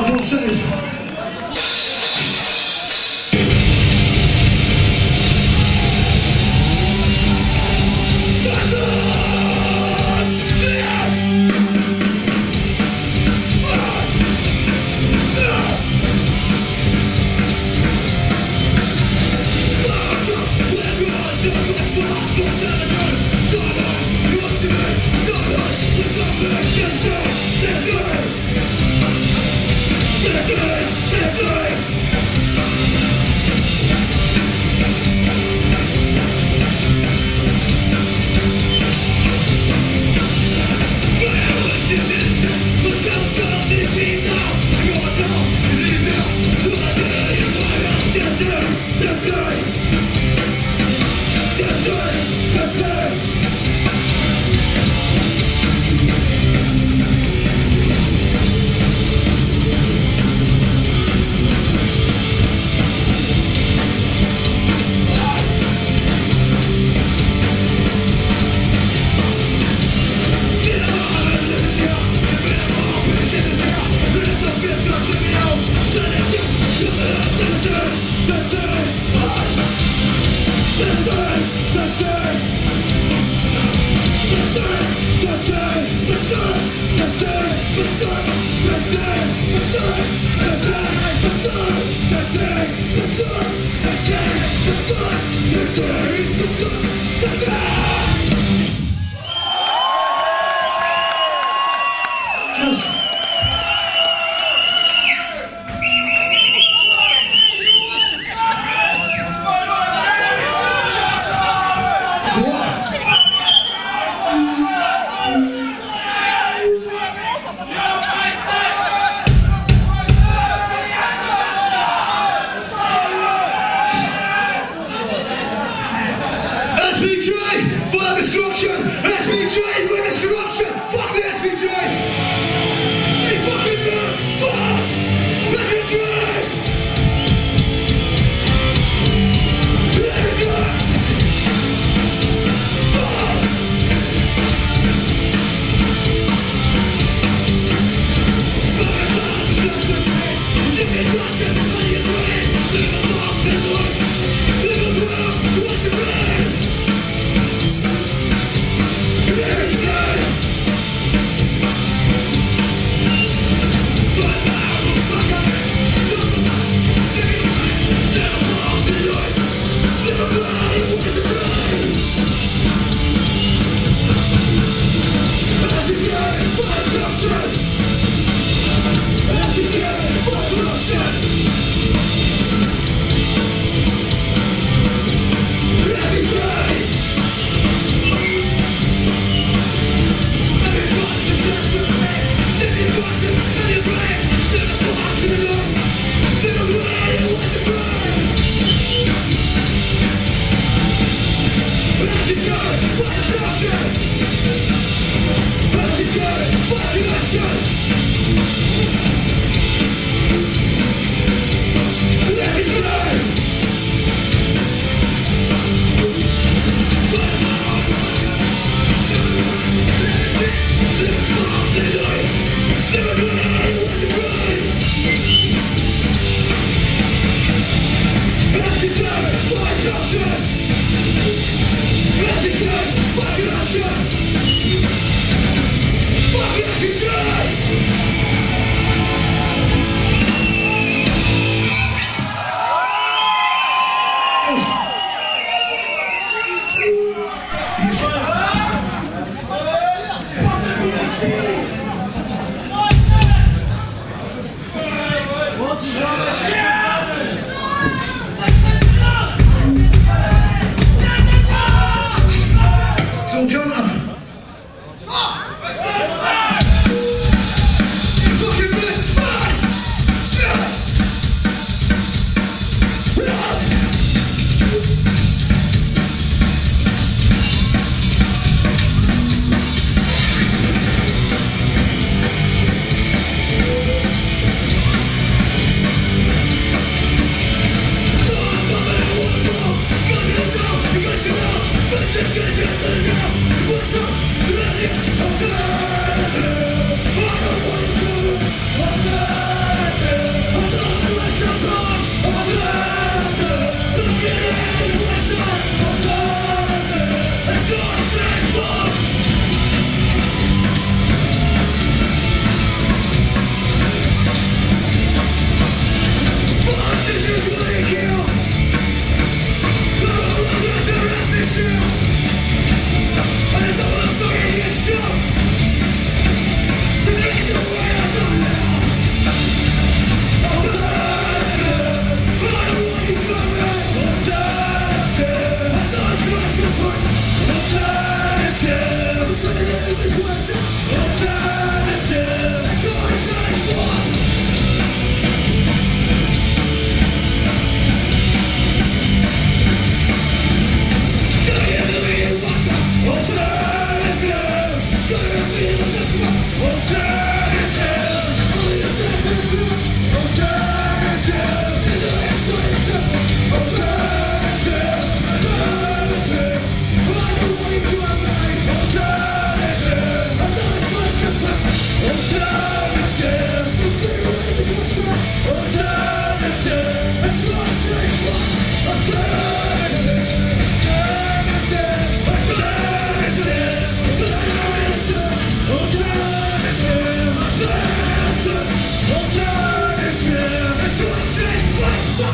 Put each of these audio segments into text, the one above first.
I Bible says,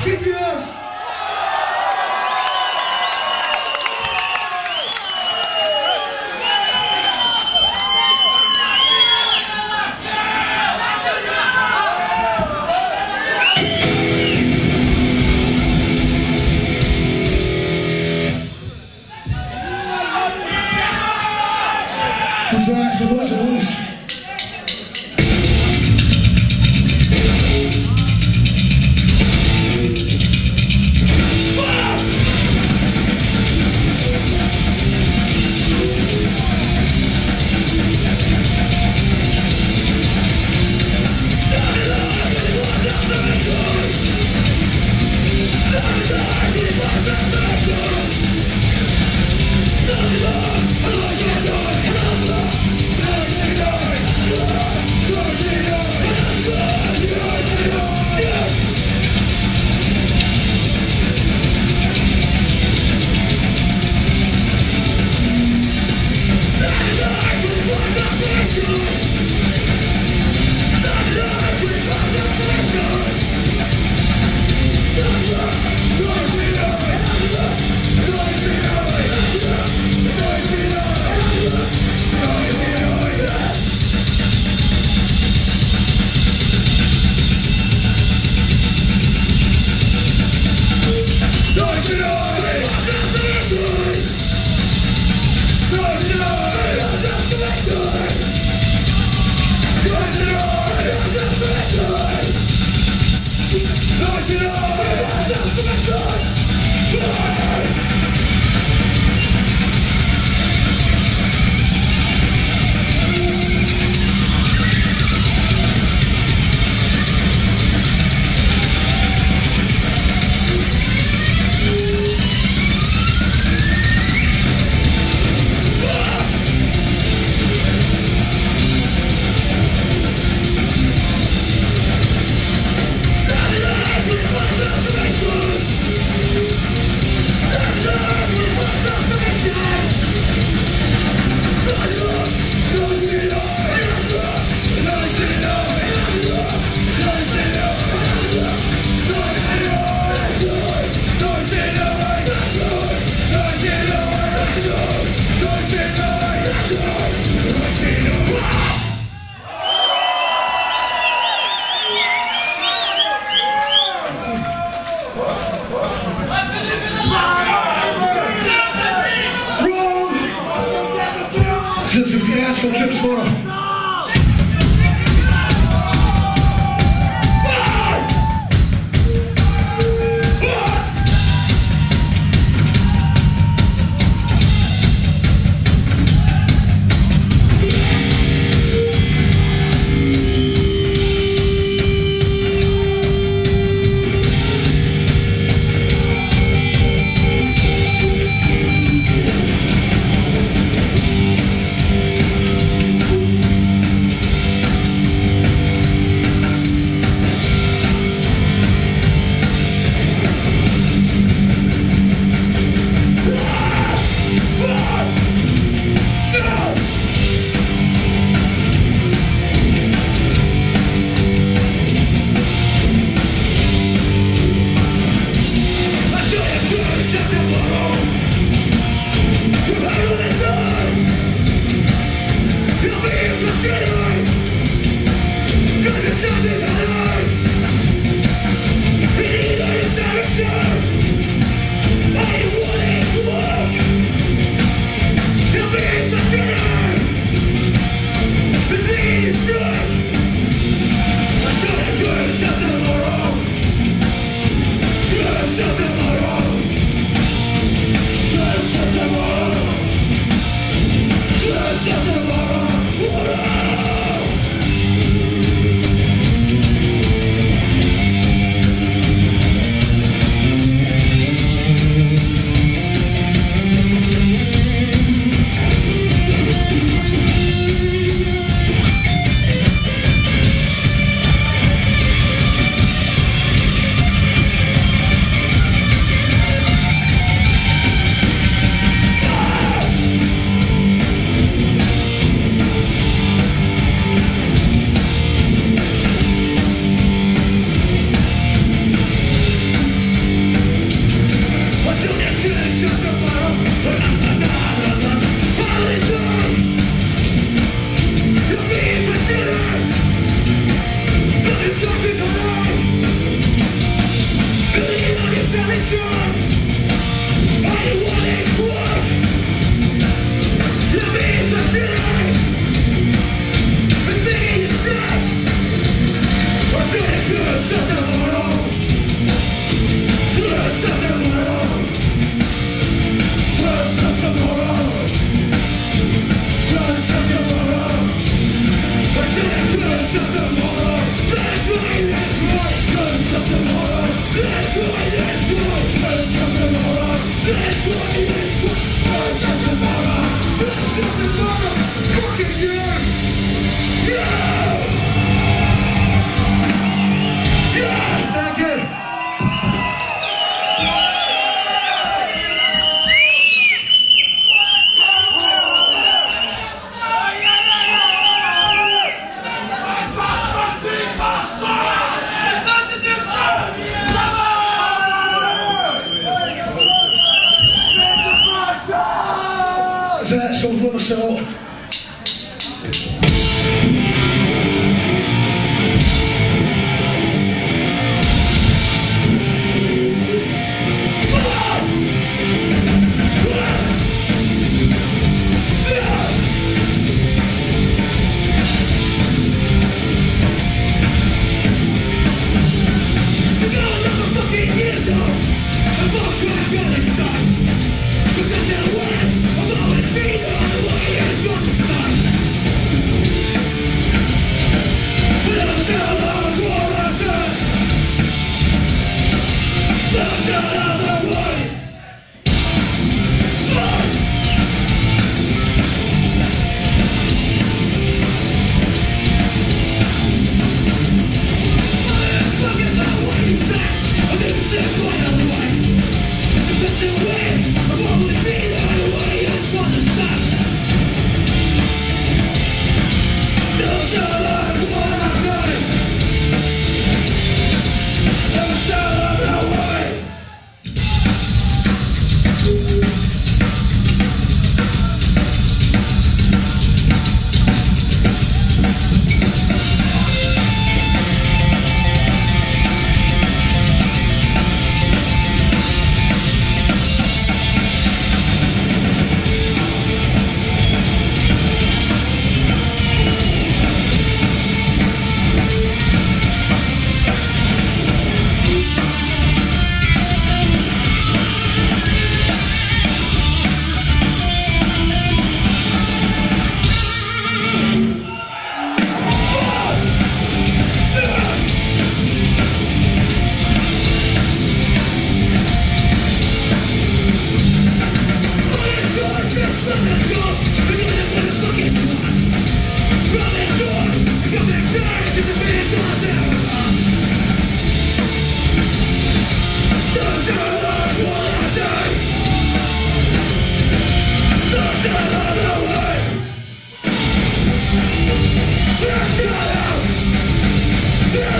킹크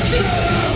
That's